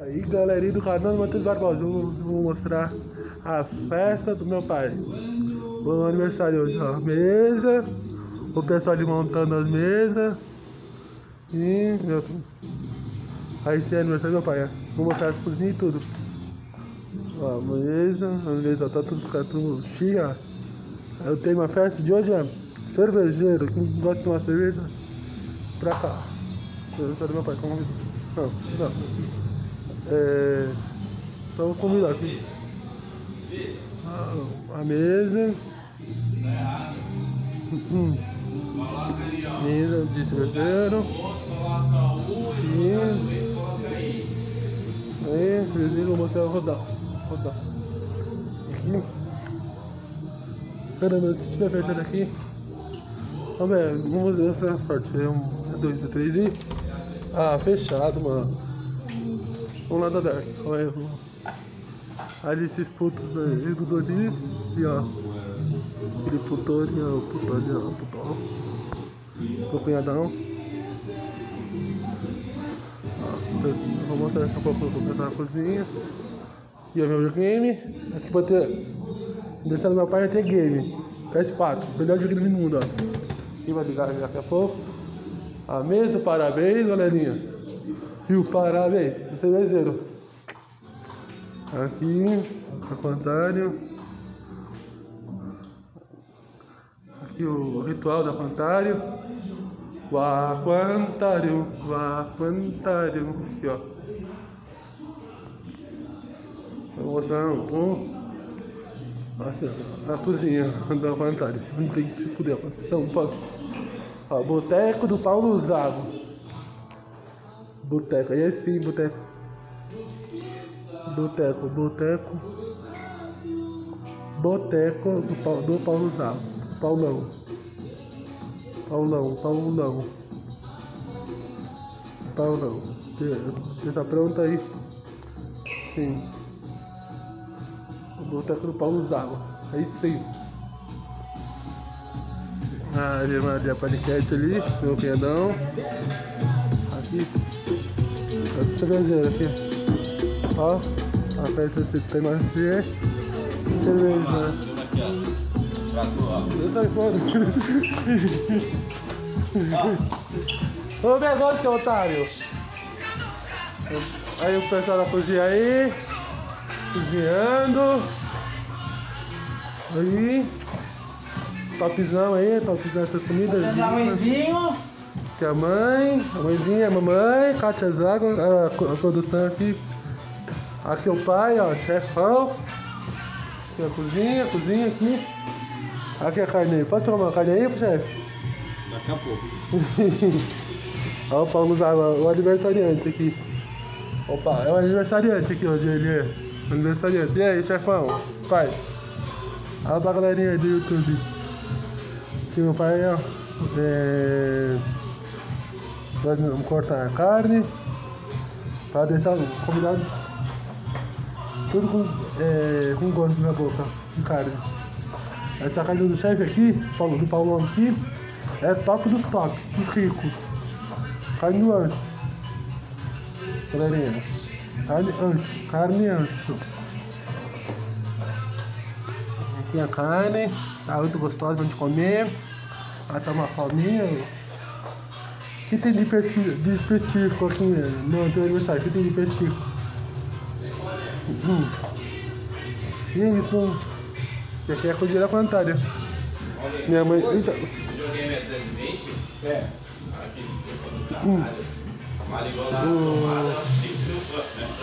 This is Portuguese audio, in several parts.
Aí galerinha do canal Matheus Barbosa, eu vou mostrar a festa do meu pai. O aniversário hoje, ó. Mesa, o pessoal ali montando as mesas. E meu. Aí esse é aniversário do meu pai, ó. Vou mostrar a cozinha e tudo. Ó, mesa, a mesa tá tudo, fica tudo cheia. Eu tenho uma festa de hoje, é cervejeiro, que gosta de tomar cerveja. Pra cá. Aniversário do meu pai, como Não, não. É, são os convidados aqui. A, a mesa. Mesa de cervejeiro. E. Aí, vizinho, vou mostrar rodar. Rodar. Aqui. Caramba, se tiver fechado aqui. Vamos ver, vamos mostrar a sorte. É um, é dois, é três e. Ah, fechado, mano. Vamos lá da Dark. Olha aí. Ali esses putos aí do Doni. E ó. Aquele puto ali, ó. Puto ali, ó. Putão. O cunhadão. Ó, vou mostrar daqui a pouco como tá na cozinha. E ó, meu videogame. Aqui vai ter. Aniversário do meu pai vai ter game. PS4. Melhor videogame do mundo, ó. Aqui vai ligar daqui a pouco. A mesa, parabéns, galerinha. E o parabéns, cervejeiro. Aqui, aquantário. Aqui o ritual do aquantário. O aquantário, o aquantário. Aqui, ó. Vou mostrar um. Nossa, a cozinha do aquantário. Não tem que se fuder. Então, pode. Ó, boteco do Paulo Zago. Boteco, é sim, boteco. Boteco, boteco. Boteco do, Paulo, do Paulo Zago. Paulão. Paulão, Paulão. Paulão. Você tá pronto aí? Sim. O boteco do Paulo Zago. Aí sim. A Maria Paniquete ali, meu piadão. Aqui. Cervejeiro aqui. Ó. A festa se tem mais ser. Cerveja. Eu saio fora. Ô negócio, seu otário. Aí o pessoal da cozinha aí. Cozinhando. Aí. Topzão aí, topzão essas comidas. A mãezinho. Que é a mãe, a mãezinha, a mamãe, Kátia Zago, a, a produção aqui. Aqui o pai, ó, chefão. Aqui a cozinha, a cozinha aqui. Aqui a carne aí. Pode tomar uma carne aí, chefe? Daqui a pouco. Ó, o Paulo Zago, o aniversariante aqui. Opa, é o aniversariante aqui hoje, ele é. Aniversariante. E aí, chefão? Pai? Olha pra galerinha aí do YouTube. Aqui meu pai, ó. É... Vamos cortar a carne. Pra deixar o convidado tudo com, é, com gosto na boca, com carne. Essa carne do chefe aqui, do Paulão aqui, é top dos top, dos ricos. Carne do ancho. Galerinha. Carne ancho, carne ancho. Aqui a carne, tá muito gostosa pra gente comer. Vai tomar fominha. O que tem de específico, de específico aqui no teu aniversário? O que tem de específico? Hum. E é isso. E aqui é a cozinha da plantária. Minha mãe. Eita. Videogame é 320? É. Aqui, do caralho. Igual lá.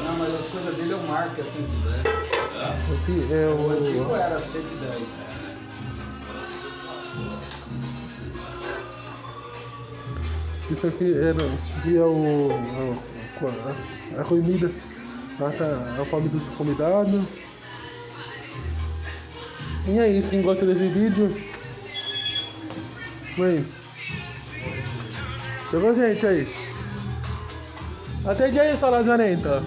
Não, mas as coisas dele eu marco assim, né? Aqui é O antigo era 110. Isso aqui era. Aqui é o. A, a comida. Lá tá a fome dos convidados. E é isso, quem gosta desse vídeo. Mãe. Chegou gente aí. Atende aí, sua lazarenta.